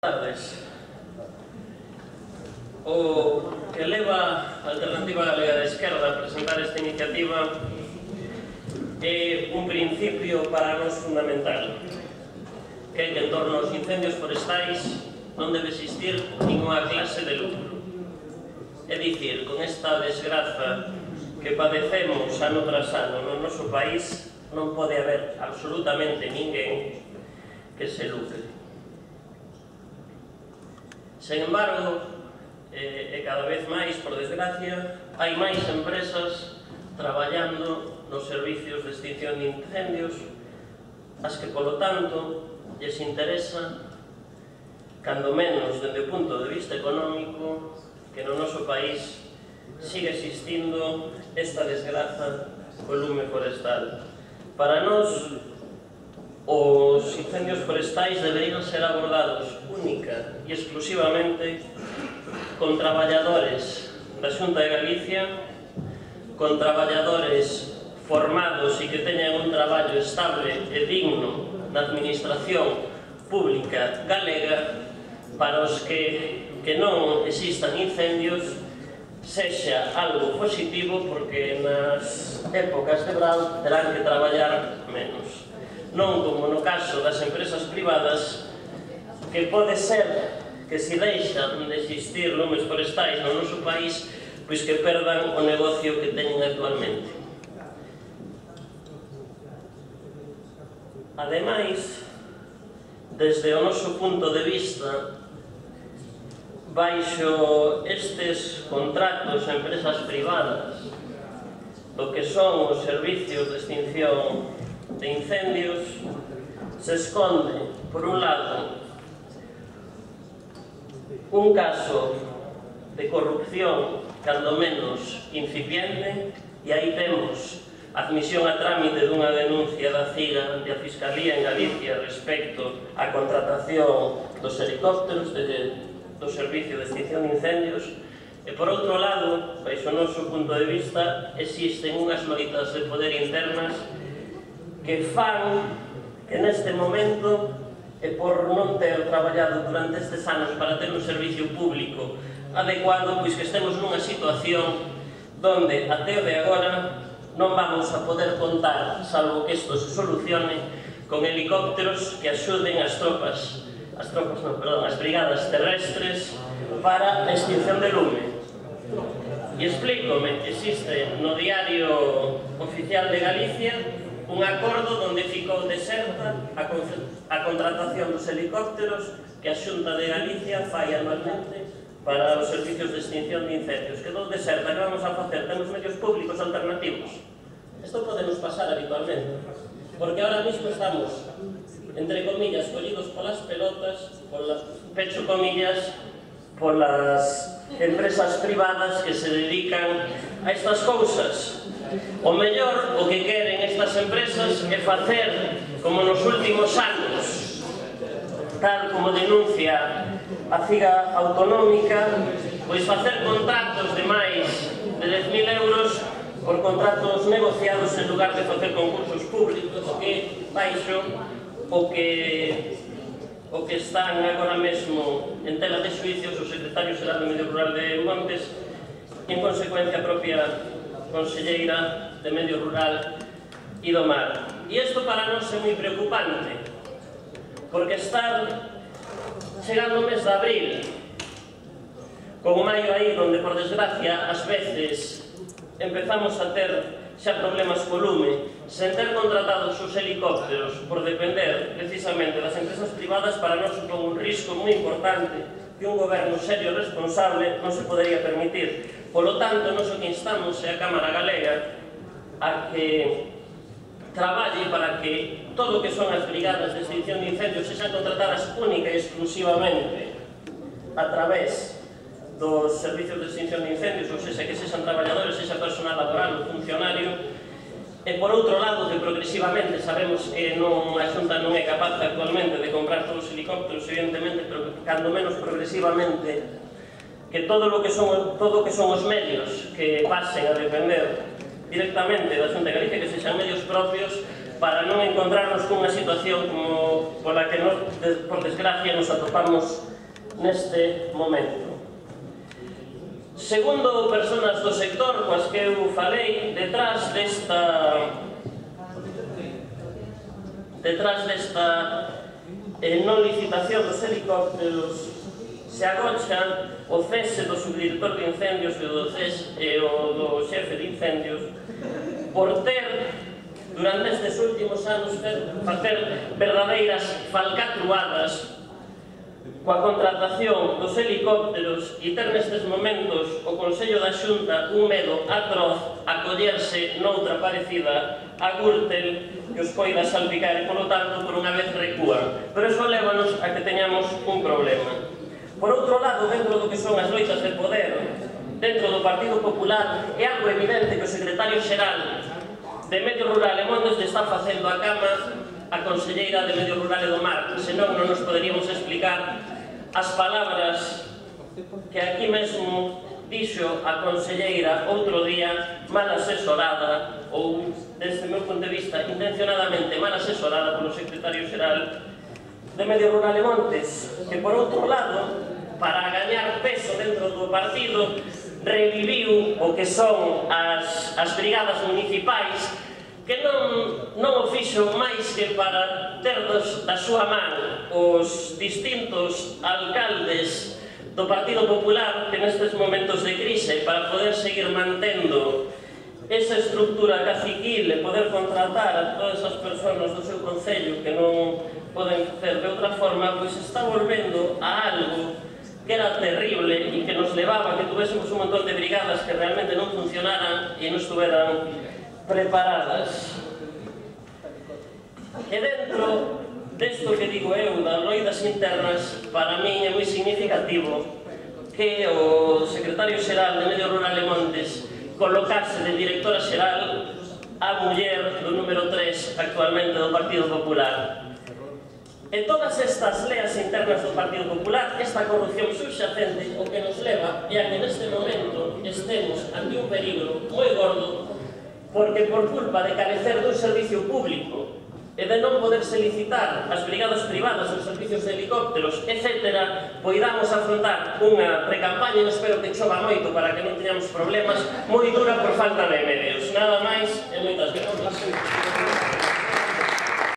tardes. O que leva a Alternativa Galega de Esquerda a presentar esta iniciativa é un principio para nos fundamental que é que en torno aos incendios forestais non debe existir ninguna clase de lucro. É dicir, con esta desgraza que padecemos ano tras ano no noso país non pode haber absolutamente ninguén que se lucre Sen embargo, eh, e cada vez máis, por desgracia, hai máis empresas traballando nos servicios de extinción de incendios as que, polo tanto, lles interesa cando menos dende o punto de vista económico que no noso país sigue existindo esta desgraza co lume forestal. Para nós, os incendios forestais deberían ser abordados única e exclusivamente con traballadores da Xunta de Galicia, con traballadores formados e que teñan un traballo estable e digno na administración pública galega para os que, que non existan incendios sexa algo positivo porque nas épocas de verán terán que traballar menos non como no caso das empresas privadas, que pode ser que se deixan de existir lumes forestais no noso país, pois que perdan o negocio que teñen actualmente. Ademais, desde o noso punto de vista, baixo estes contratos a empresas privadas do que son os servicios de extinción de incendios se esconde, por un lado, un caso de corrupción, cando menos incipiente, e aí temos admisión a trámite dunha denuncia da CIGA ante a Fiscalía en Galicia respecto á contratación dos helicópteros de, do Servicio de Extinción de Incendios. E por outro lado, baixo o noso punto de vista, existen unhas loitas de poder internas que fan en este momento e por non ter traballado durante estes anos para ter un servicio público adecuado, pois que estemos nunha situación donde até o de agora non vamos a poder contar, salvo que isto se solucione, con helicópteros que axuden as tropas, as tropas, non, perdón, as brigadas terrestres para a extinción de lume. E explícome, existe no diario oficial de Galicia un acordo onde ficou deserta a, con a contratación dos helicópteros que a Xunta de Galicia fai anualmente para os servicios de extinción de incendios. Quedou deserta, que vamos a facer? Temos medios públicos alternativos. Isto podemos pasar habitualmente, porque ahora mismo estamos, entre comillas, collidos polas pelotas, polas pecho comillas, polas empresas privadas que se dedican a estas cousas. O mellor, o que queren estas empresas é facer como nos últimos anos, tal como denuncia a CIGA autonómica, pois facer contratos de máis de 10.000 euros por contratos negociados en lugar de facer concursos públicos, o que baixo o que o que están agora mesmo en tela de suicios o secretario xeral do Medio Rural de Montes en consecuencia propia conselleira de Medio Rural e do Mar. E isto para nós é moi preocupante, porque estar chegando o mes de abril, como maio aí, onde por desgracia, ás veces, empezamos a ter xa problemas co lume, sen ter contratados os helicópteros por depender precisamente das empresas privadas para non supón un risco moi importante que un goberno serio e responsable non se podería permitir. Polo tanto, non so que instamos é a Cámara Galega a que traballe para que todo o que son as brigadas de extinción de incendios sexan contratadas única e exclusivamente a través dos servicios de extinción de incendios, ou seja, que sexan traballadores, sexa personal laboral ou funcionario, E por outro lado, que progresivamente sabemos que non, a Xunta non é capaz actualmente de comprar todos os helicópteros, evidentemente, pero cando menos progresivamente que todo o que son, todo o que son os medios que pasen a depender directamente da Xunta de Galicia, que sexan medios propios para non encontrarnos cunha situación como pola que nos, por desgracia nos atopamos neste momento. Segundo personas do sector coas que eu falei, detrás desta detrás desta eh, non licitación dos helicópteros se agochan o cese do subdirector de incendios e do, CES, e o do xefe de incendios por ter durante estes últimos anos facer verdadeiras falcatruadas Coa contratación dos helicópteros e ter nestes momentos o Consello da Xunta un medo atroz a collerse noutra parecida a Gürtel que os poida salpicar e, polo tanto, por unha vez recúan. Pero iso lévanos a que teñamos un problema. Por outro lado, dentro do que son as loitas de poder, dentro do Partido Popular, é algo evidente que o secretario xeral de Medio Rural e Montes está facendo a cama a Conselleira de Medio Rural e do Mar, senón non nos poderíamos explicar as palabras que aquí mesmo dixo a Conselleira outro día mal asesorada ou, desde o meu punto de vista, intencionadamente mal asesorada polo Secretario Xeral de Medio Rural e Montes, que por outro lado, para gañar peso dentro do partido, reviviu o que son as, as brigadas municipais que non, non o fixo máis que para ter dos, da súa man os distintos alcaldes do Partido Popular que nestes momentos de crise para poder seguir mantendo esa estructura caciquil e poder contratar a todas as persoas do seu Concello que non poden facer de outra forma, pois está volvendo a algo que era terrible e que nos levaba a que tuvésemos un montón de brigadas que realmente non funcionaran e non estuveran preparadas. E dentro desto que digo eu, das loidas internas, para mí é moi significativo que o secretario xeral de Medio Rural e Montes colocase de directora xeral a muller do número 3 actualmente do Partido Popular. E todas estas leas internas do Partido Popular, esta corrupción subxacente o que nos leva é a que neste momento estemos ante un peligro moi gordo porque por culpa de carecer dun servicio público e de non poderse licitar as brigadas privadas os servicios de helicópteros, etc., poidamos afrontar unha precampaña, e espero que chova moito para que non teñamos problemas, moi dura por falta de medios. Nada máis e moitas gracias.